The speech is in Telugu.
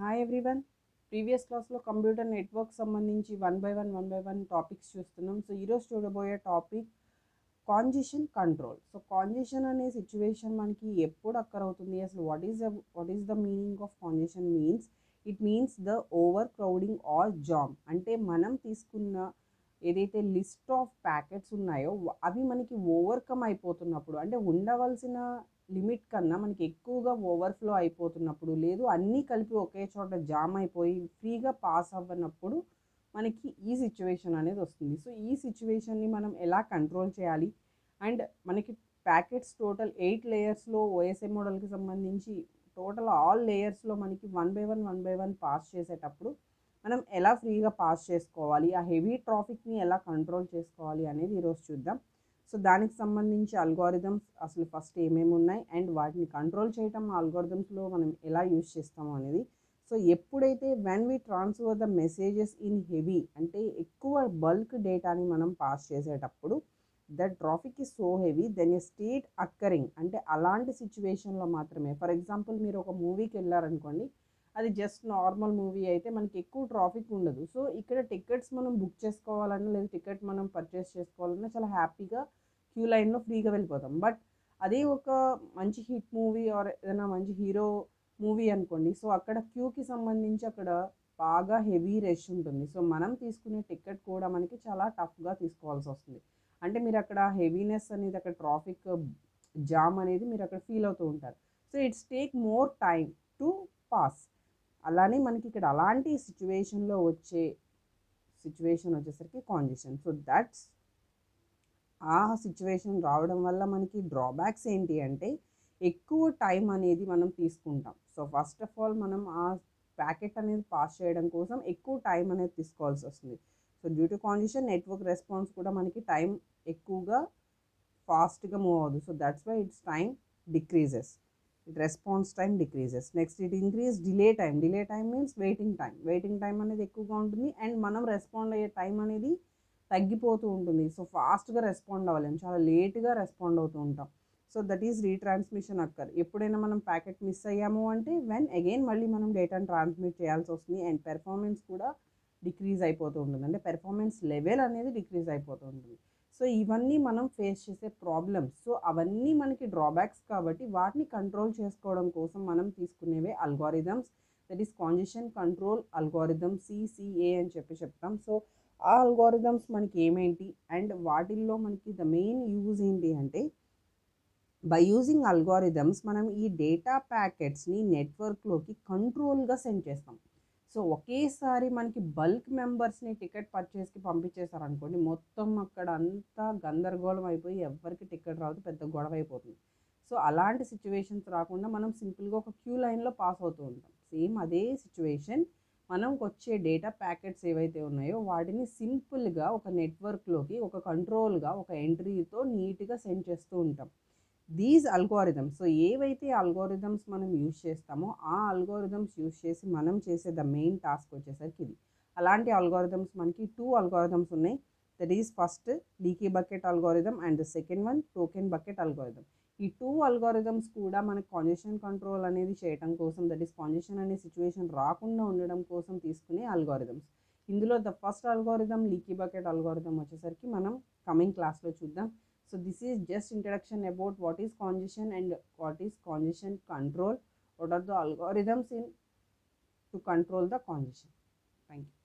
హాయ్ ఎవ్రీవన్ ప్రీవియస్ క్లాస్లో కంప్యూటర్ నెట్వర్క్ సంబంధించి one by one one by one topics చూస్తున్నాం. సో ఈరోజు చూడబోయే topic congestion control so congestion అనే సిచ్యువేషన్ మనకి ఎప్పుడు అక్కర్ అవుతుంది? అసలు what is the what is the meaning of congestion means it means the overcrowding or jam అంటే మనం తీసుకున్న ఏదైతే లిస్ట్ ఆఫ్ ప్యాకెట్స్ ఉన్నాయో అవి మనకి ఓవర్కమ్ అయిపోతున్నప్పుడు అంటే ఉండవలసిన లిమిట్ కన్నా మనకి ఎక్కువగా ఓవర్ఫ్లో అయిపోతున్నప్పుడు లేదు అన్నీ కలిపి ఒకే చోట జామ్ అయిపోయి ఫ్రీగా పాస్ అవ్వనప్పుడు మనకి ఈ సిచ్యువేషన్ అనేది వస్తుంది. సో ఈ సిచ్యువేషన్ని మనం ఎలా కంట్రోల్ చేయాలి? అండ్ మనకి ప్యాకెట్స్ టోటల్ ఎయిట్ లేయర్స్లో ఓఎస్ఏ మోడల్కి సంబంధించి టోటల్ ఆల్ లేయర్స్లో మనకి one by one one by one pass చేసేటప్పుడు మనం ఎలా ఫ్రీగా పాస్ చేసుకోవాలి? ఆ హెవీ ట్రాఫిక్ని ఎలా కంట్రోల్ చేసుకోవాలి అనేది ఈరోజు చూద్దాం. సో దానికి సంబంధించి అల్గోరిథమ్స్ అసలు ఫస్ట్ ఏమేమి ఉన్నాయి? అండ్ వాటిని కంట్రోల్ చేయటం అల్గోరిథమ్స్లో మనం ఎలా యూజ్ చేస్తాము అనేది. సో ఎప్పుడైతే when we transfer the messages in heavy అంటే ఎక్కువ బల్క్ డేటాని మనం పాస్ చేసేటప్పుడు the traffic is so heavy then a state occurring అంటే అలాంటి సిచ్యువేషన్లో మాత్రమే. ఫర్ ఎగ్జాంపుల్ మీరు ఒక మూవీకి వెళ్ళారనుకోండి అది జస్ట్ నార్మల్ మూవీ అయితే మనకి ఎక్కువ ట్రాఫిక్ ఉండదు. సో ఇక్కడ టికెట్స్ మనం బుక్ చేసుకోవాలన్నా లేదా టికెట్ మనం పర్చేస్ చేసుకోవాలన్నా చాలా హ్యాపీగా క్యూ లైన్లో ఫ్రీగా వెళ్ళిపోతాం. బట్ అదే ఒక మంచి హిట్ మూవీ ఆర్ ఏదైనా మంచి హీరో మూవీ అనుకోండి సో అక్కడ క్యూకి సంబంధించి అక్కడ బాగా హెవీ రష్ ఉంటుంది. సో మనం తీసుకునే టికెట్ కూడా మనకి చాలా టఫ్గా తీసుకోవాల్సి వస్తుంది. అంటే మీరు అక్కడ హెవీనెస్ అనేది అక్కడ ట్రాఫిక్ జామ్ అనేది మీరు అక్కడ ఫీల్ అవుతూ ఉంటారు. So it's take more time to pass. అలానే మనకి ఇక్కడ అలాంటి సిచ్యువేషన్లో వచ్చే సిచ్యువేషన్ వచ్చేసరికి కాంజెషన్ సో దట్స్ ఆ సిచ్యువేషన్ రావడం వల్ల మనకి డ్రాబ్యాక్స్ ఏంటి అంటే ఎక్కువ టైం అనేది మనం తీసుకుంటాం. సో ఫస్ట్ ఆఫ్ ఆల్ మనం ఆ ప్యాకెట్ అనేది పాస్ చేయడం కోసం ఎక్కువ టైం అనేది తీసుకోవాల్సి వస్తుంది. So due to condition network response కూడా మనకి టైం ఎక్కువగా ఫాస్ట్గా మూవ్ అవ్వదు. So that's why it's time decreases it response time decreases next it increase delay time delay time means waiting time waiting time అనేది ఎక్కువగా ఉంటుంది. అండ్ మనం రెస్పాండ్ అయ్యే టైం అనేది తగ్గిపోతూ ఉంటుంది. సో ఫాస్ట్గా రెస్పాండ్ అవ్వలేము చాలా లేట్గా రెస్పాండ్ అవుతూ ఉంటాం. So that is retransmission occur ఎప్పుడైనా మనం ప్యాకెట్ మిస్ అయ్యాము అంటే వెన్ అగైన్ మళ్ళీ మనం డేటాను ట్రాన్స్మిట్ చేయాల్సి వస్తుంది. అండ్ పెర్ఫార్మెన్స్ కూడా డిక్రీజ్ అయిపోతూ ఉంటుంది. అంటే పెర్ఫార్మెన్స్ లెవెల్ అనేది డిక్రీజ్ అయిపోతూ ఉంటుంది. సో ఇవన్నీ మనం ఫేస్ చేసే ప్రాబ్లమ్స్. సో అవన్నీ మనకి డ్రాబ్యాక్స్ కాబట్టి వాటిని కంట్రోల్ చేసుకోవడం కోసం మనం తీసుకునేవే algorithms. That is congestion control algorithm CCA అని చెప్పి చెప్తాం. సో ఆ అల్గోరిథమ్స్ మనకి ఏమేంటి అండ్ వాటిల్లో మనకి ద మెయిన్ యూజ్ ఏంటి అంటే బై యూజింగ్ అల్గోరిథమ్స్ మనం ఈ డేటా ప్యాకెట్స్ని నెట్వర్క్లోకి కంట్రోల్గా సెండ్ చేస్తాం. సో ఒకేసారి మనకి బల్క్ మెంబర్స్ని టికెట్ పర్చేస్కి పంపించేశారనుకోండి మొత్తం అక్కడ అంతా గందరగోళం అయిపోయి ఎవరికి టికెట్ రాదు పెద్ద గొడవ అయిపోతుంది సో అలాంటి సిచ్యువేషన్స్ రాకుండా మనం సింపుల్గా ఒక క్యూ లైన్లో పాస్ అవుతూ ఉంటాం. సేమ్ అదే సిచ్యువేషన్ మనకు వచ్చే డేటా ప్యాకెట్స్ ఏవైతే ఉన్నాయో వాటిని సింపుల్గా ఒక నెట్వర్క్లోకి ఒక కంట్రోల్గా ఒక ఎంట్రీతో నీట్గా సెండ్ చేస్తూ ఉంటాం. దీస్ అల్గోరిథమ్స్ సో ఏవైతే అల్గోరిథమ్స్ మనం యూజ్ చేస్తామో ఆ అల్గోరిథమ్స్ యూజ్ చేసి మనం చేసే ద మెయిన్ టాస్క్ వచ్చేసరికి ఇది. అలాంటి అల్గోరిథమ్స్ మనకి టూ అల్గోరిథమ్స్ ఉన్నాయి. That is first leaky bucket algorithm and the second one token bucket algorithm ఈ టూ అల్గోరిథమ్స్ కూడా మనకి కాంజెషన్ కంట్రోల్ అనేది చేయడం కోసం దట్ ఈస్ కాంజెషన్ అనే సిచ్యువేషన్ రాకుండా ఉండడం కోసం తీసుకునే అల్గోరిథమ్స్ ఇందులో the first algorithm leaky bucket algorithm వచ్చేసరికి మనం కమింగ్ క్లాస్లో చూద్దాం. So this is just introduction about what is congestion and what is congestion control. What are the algorithms in to control the congestion. Thank you.